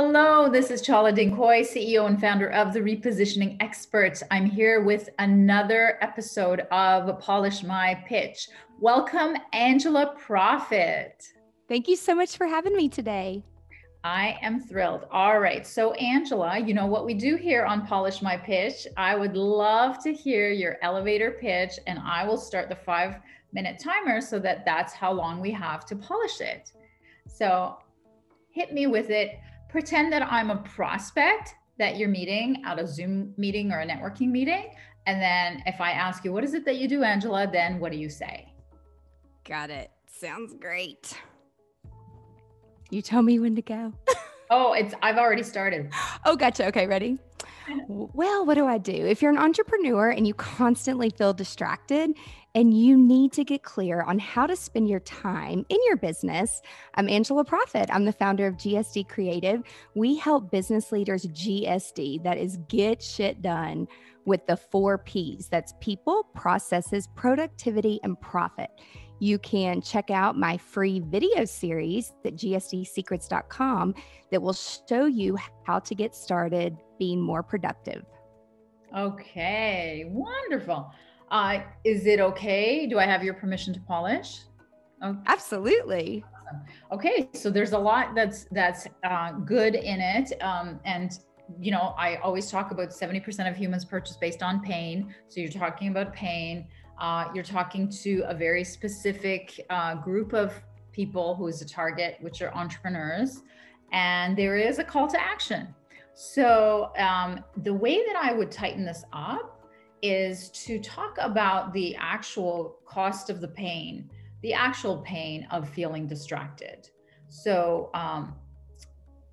Hello, this is Chala Dincoy, CEO and founder of The Repositioning Expert. I'm here with another episode of Polish My Pitch. Welcome, Angela Proffitt. Thank you so much for having me today. I am thrilled. All right. So, Angela, you know what we do here on Polish My Pitch? I would love to hear your elevator pitch, and I will start the five minute timer so that that's how long we have to polish it. So, hit me with it pretend that I'm a prospect that you're meeting at a Zoom meeting or a networking meeting. And then if I ask you, what is it that you do, Angela? Then what do you say? Got it. Sounds great. You tell me when to go. oh, it's I've already started. Oh, gotcha. Okay, ready? Well, what do I do? If you're an entrepreneur and you constantly feel distracted and you need to get clear on how to spend your time in your business, I'm Angela Proffitt. I'm the founder of GSD Creative. We help business leaders GSD, that is, get shit done with the four P's that's people, processes, productivity, and profit. You can check out my free video series at gsdsecrets.com that will show you how to get started being more productive. Okay, wonderful. Uh, is it okay? Do I have your permission to polish? Okay. Absolutely. Awesome. Okay, so there's a lot that's that's uh, good in it, um, and you know I always talk about 70% of humans purchase based on pain. So you're talking about pain. Uh, you're talking to a very specific uh, group of people who is a target, which are entrepreneurs, and there is a call to action. So um, the way that I would tighten this up is to talk about the actual cost of the pain, the actual pain of feeling distracted. So um,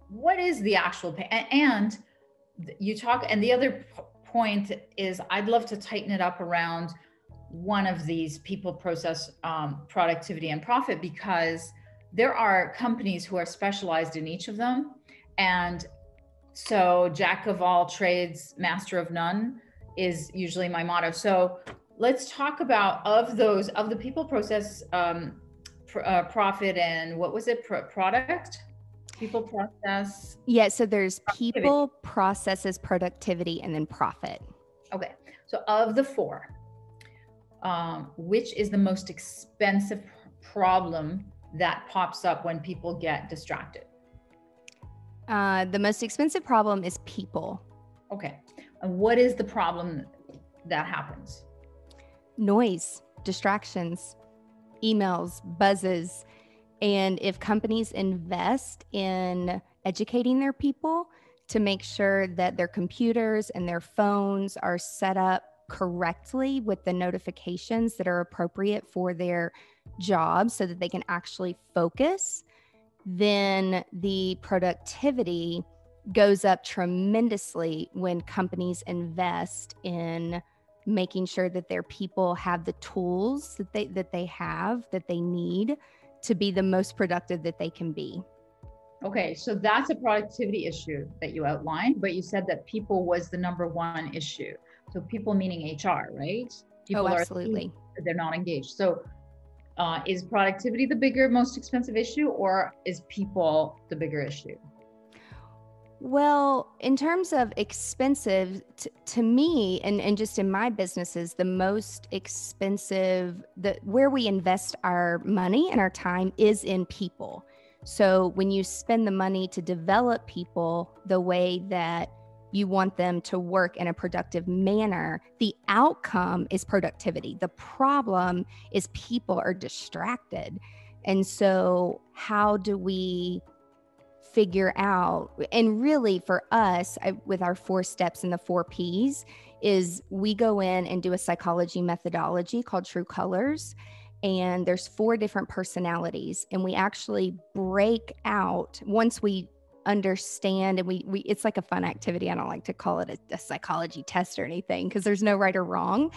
what is the actual pain? And you talk, and the other point is I'd love to tighten it up around one of these people process um, productivity and profit because there are companies who are specialized in each of them and so, jack of all trades, master of none is usually my motto. So, let's talk about of those of the people process um, pr- uh, profit and what was it product people process yeah so there's people processes productivity and then profit okay so of the four um, which is the most expensive problem that pops up when people get distracted uh, the most expensive problem is people. Okay. What is the problem that happens? Noise, distractions, emails, buzzes. And if companies invest in educating their people to make sure that their computers and their phones are set up correctly with the notifications that are appropriate for their job so that they can actually focus then the productivity goes up tremendously when companies invest in making sure that their people have the tools that they that they have that they need to be the most productive that they can be. Okay, so that's a productivity issue that you outlined, but you said that people was the number one issue. So people meaning HR, right? People oh, absolutely. Are, they're not engaged. So uh, is productivity the bigger, most expensive issue, or is people the bigger issue? Well, in terms of expensive, t- to me, and, and just in my businesses, the most expensive, the where we invest our money and our time is in people. So when you spend the money to develop people the way that you want them to work in a productive manner, the outcome is productivity. The problem is people are distracted. And so, how do we figure out? And really, for us, I, with our four steps and the four P's, is we go in and do a psychology methodology called True Colors and there's four different personalities and we actually break out once we understand and we, we it's like a fun activity i don't like to call it a, a psychology test or anything because there's no right or wrong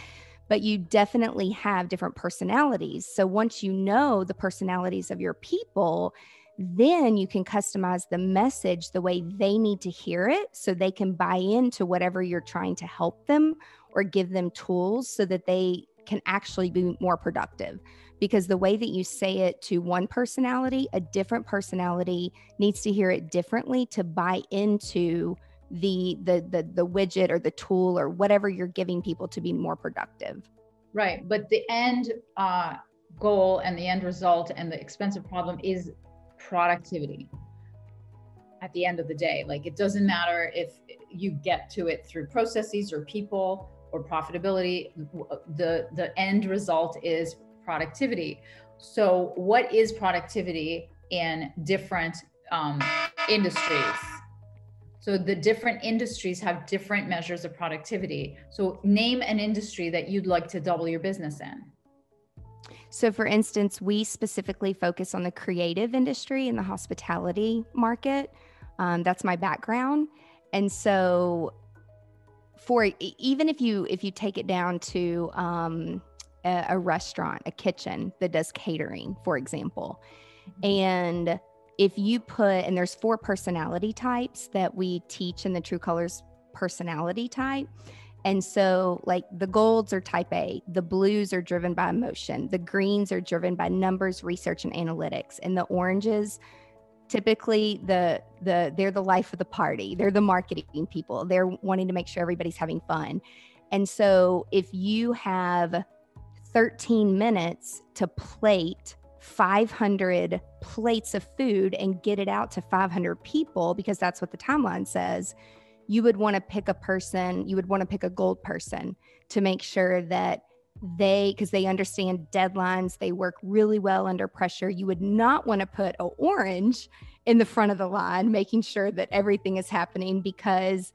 but you definitely have different personalities so once you know the personalities of your people then you can customize the message the way they need to hear it so they can buy into whatever you're trying to help them or give them tools so that they can actually be more productive because the way that you say it to one personality, a different personality needs to hear it differently to buy into the the the, the widget or the tool or whatever you're giving people to be more productive. Right, but the end uh, goal and the end result and the expensive problem is productivity at the end of the day. Like it doesn't matter if you get to it through processes or people or profitability. The the end result is productivity. So, what is productivity in different um, industries? So, the different industries have different measures of productivity. So, name an industry that you'd like to double your business in. So, for instance, we specifically focus on the creative industry and the hospitality market. Um, that's my background, and so for even if you if you take it down to um, a, a restaurant, a kitchen that does catering, for example, and if you put and there's four personality types that we teach in the True Colors personality type and so, like the golds are type A, the blues are driven by emotion, the greens are driven by numbers, research, and analytics, and the oranges typically the the they're the life of the party. They're the marketing people. They're wanting to make sure everybody's having fun. And so if you have 13 minutes to plate 500 plates of food and get it out to 500 people because that's what the timeline says you would want to pick a person, you would want to pick a gold person to make sure that they because they understand deadlines they work really well under pressure you would not want to put a orange in the front of the line making sure that everything is happening because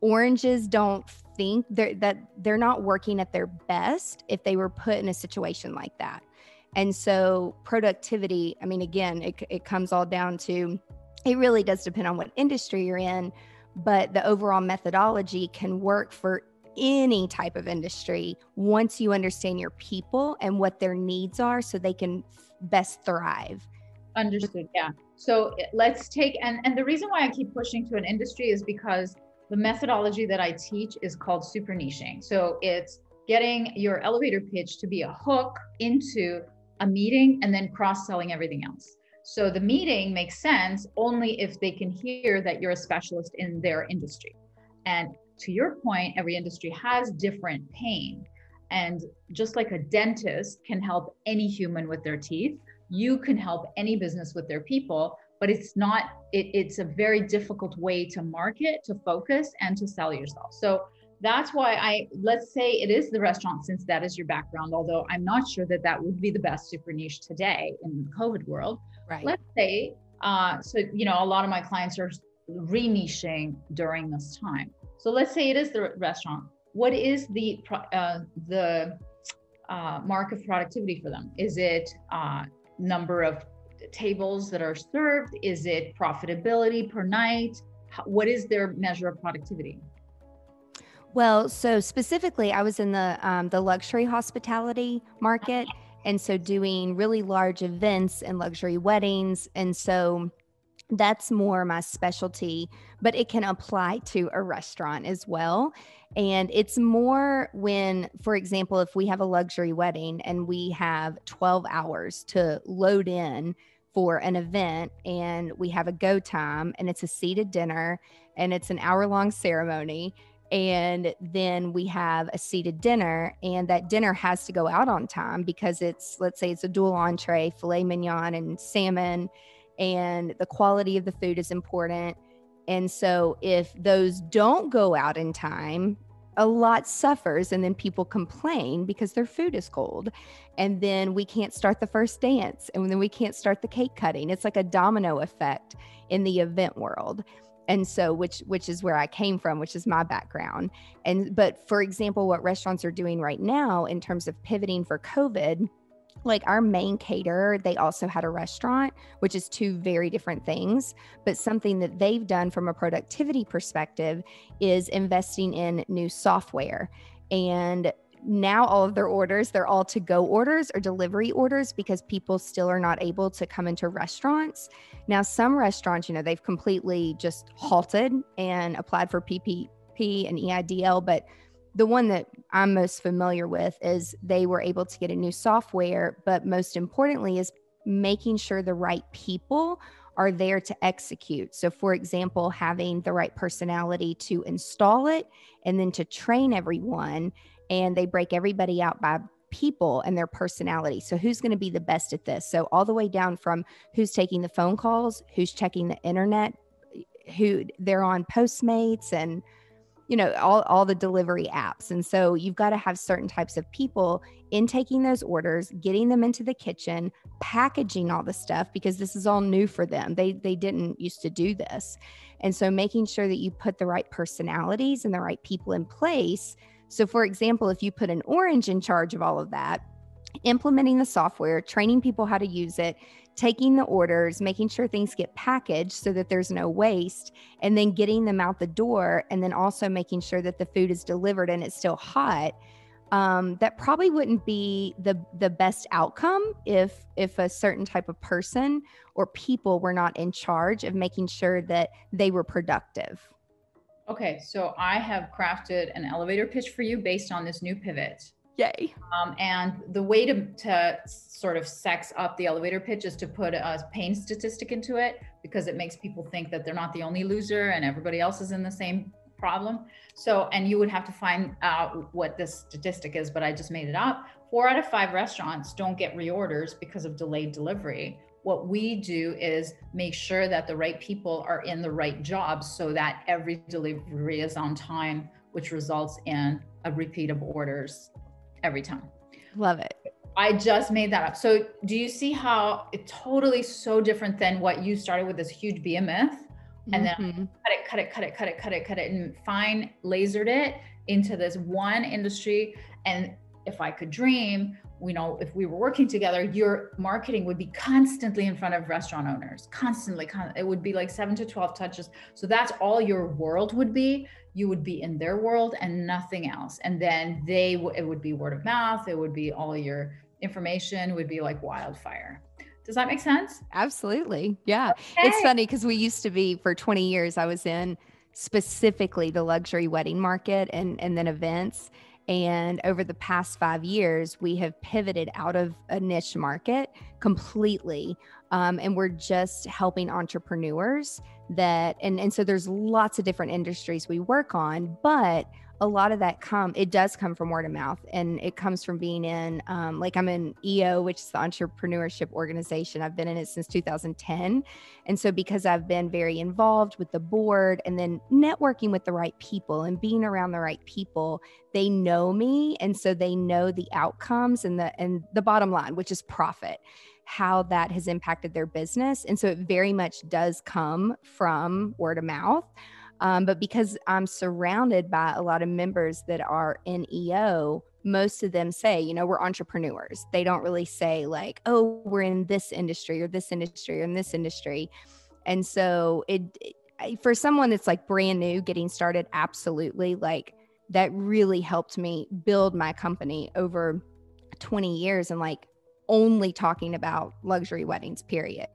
oranges don't think they're, that they're not working at their best if they were put in a situation like that. And so productivity i mean again it, it comes all down to it really does depend on what industry you're in but the overall methodology can work for any type of industry once you understand your people and what their needs are so they can best thrive. Understood yeah. So eh, let's take and and the reason why i keep pushing to an industry is because the methodology that i teach is called super niching. So it's getting your elevator pitch to be a hook into a meeting and then cross selling everything else so the meeting makes sense only if they can hear that you're a specialist in their industry. And to your point, every industry has different pain. And just like a dentist can help any human with their teeth, you can help any business with their people, but it's not, it, it's a very difficult way to market, to focus, and to sell yourself. So that's why I, let's say it is the restaurant since that is your background, although I'm not sure that that would be the best super niche today in the COVID world. Right. Let's say, uh, so, you know, a lot of my clients are re-niching during this time. So let's say it is the restaurant. What is the, uh, the uh, mark of productivity for them? Is it uh, number of tables that are served? Is it profitability per night? What is their measure of productivity? Well, so specifically, I was in the um, the luxury hospitality market, and so doing really large events and luxury weddings. And so that's more my specialty, but it can apply to a restaurant as well. And it's more when, for example, if we have a luxury wedding and we have 12 hours to load in for an event and we have a go time and it's a seated dinner and it's an hour long ceremony and then we have a seated dinner and that dinner has to go out on time because it's let's say it's a dual entree filet mignon and salmon and the quality of the food is important. And so if those don't go out in time a lot suffers and then people complain because their food is cold. And then we can't start the first dance and then we can't start the cake cutting. It's like a domino effect in the event world and so which which is where i came from which is my background. And but for example what restaurants are doing right now in terms of pivoting for covid like our main caterer they also had a restaurant which is two very different things. But something that they've done from a productivity perspective is investing in new software. And now all of their orders they're all to go orders or delivery orders because people still are not able to come into restaurants now some restaurants you know they've completely just halted and applied for ppp and eidl but the one that I'm most familiar with is they were able to get a new software, but most importantly, is making sure the right people are there to execute. So, for example, having the right personality to install it and then to train everyone, and they break everybody out by people and their personality. So, who's going to be the best at this? So, all the way down from who's taking the phone calls, who's checking the internet, who they're on Postmates and you know all, all the delivery apps and so you've got to have certain types of people in taking those orders getting them into the kitchen packaging all the stuff because this is all new for them they they didn't used to do this and so making sure that you put the right personalities and the right people in place so for example if you put an orange in charge of all of that implementing the software training people how to use it taking the orders, making sure things get packaged so that there's no waste, and then getting them out the door, and then also making sure that the food is delivered and it's still hot. Um, that probably wouldn't be the the best outcome if if a certain type of person or people were not in charge of making sure that they were productive. Okay, so I have crafted an elevator pitch for you based on this new pivot. Yay. Um, and the way to, to sort of sex up the elevator pitch is to put a pain statistic into it because it makes people think that they're not the only loser and everybody else is in the same problem. So, and you would have to find out what this statistic is, but I just made it up. Four out of five restaurants don't get reorders because of delayed delivery. What we do is make sure that the right people are in the right jobs so that every delivery is on time, which results in a repeat of orders every time. Love it. I just made that up. So do you see how it's totally so different than what you started with this huge behemoth and mm-hmm. then cut it, cut it, cut it, cut it, cut it, cut it, and fine lasered it into this one industry. And if I could dream, you know, if we were working together, your marketing would be constantly in front of restaurant owners, constantly. It would be like seven to 12 touches. So that's all your world would be. You would be in their world and nothing else. And then they it would be word of mouth. It would be all your information would be like wildfire. Does that make sense? Absolutely. Yeah. Okay. it's funny because we used to be for 20 years i was in specifically the luxury wedding market and and then events and over the past five years, we have pivoted out of a niche market completely. Um, and we're just helping entrepreneurs that, and, and so there's lots of different industries we work on, but a lot of that come it does come from word of mouth and it comes from being in um, like i'm in eo which is the entrepreneurship organization. I've been in it since 2010 and so because i've been very involved with the board and then networking with the right people and being around the right people they know me. And so they know the outcomes and the and the bottom line which is profit how that has impacted their business and so it very much does come from word of mouth um, but because I'm surrounded by a lot of members that are in EO, most of them say, you know, we're entrepreneurs. They don't really say, like, oh, we're in this industry or this industry or in this industry. And so it, it for someone that's like brand new getting started, absolutely like that really helped me build my company over 20 years and like only talking about luxury weddings, period.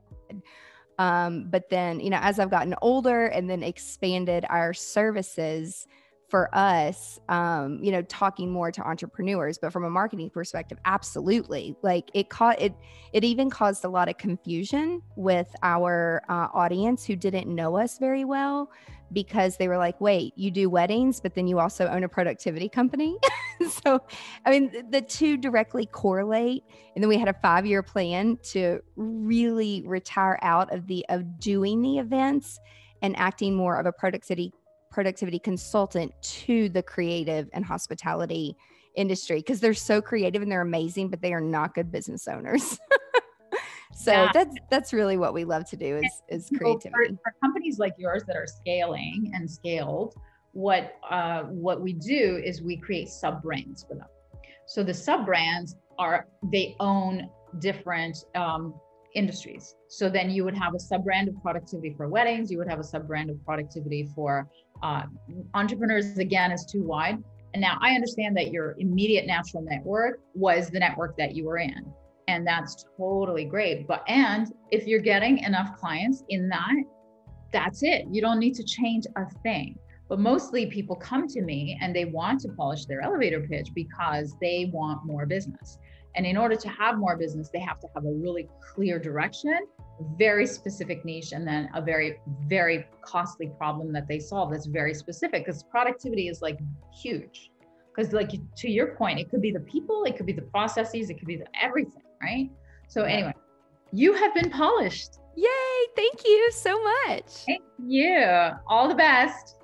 Um, but then, you know, as I've gotten older and then expanded our services for us, um, you know, talking more to entrepreneurs, but from a marketing perspective, absolutely. Like it caught it, it even caused a lot of confusion with our uh, audience who didn't know us very well because they were like, wait, you do weddings, but then you also own a productivity company. so, I mean, the two directly correlate. And then we had a five year plan to really retire out of the, of doing the events and acting more of a productivity, productivity consultant to the creative and hospitality industry because they're so creative and they're amazing, but they are not good business owners. so yeah. that's that's really what we love to do is is creativity. For, for, companies like yours that are scaling and scaled, what uh, what we do is we create sub brands for them. So the sub brands are they own different um, industries. So then you would have a sub brand of productivity for weddings. You would have a sub brand of productivity for uh, entrepreneurs. Again, is too wide. And now I understand that your immediate natural network was the network that you were in and that's totally great. But and if you're getting enough clients in that that's it. You don't need to change a thing. But mostly people come to me and they want to polish their elevator pitch because they want more business. And in order to have more business, they have to have a really clear direction, very specific niche, and then a very, very costly problem that they solve that's very specific. Because productivity is like huge. Because, like, to your point, it could be the people, it could be the processes, it could be the everything, right? So, anyway, you have been polished. Yay! Thank you so much. Thank you. All the best.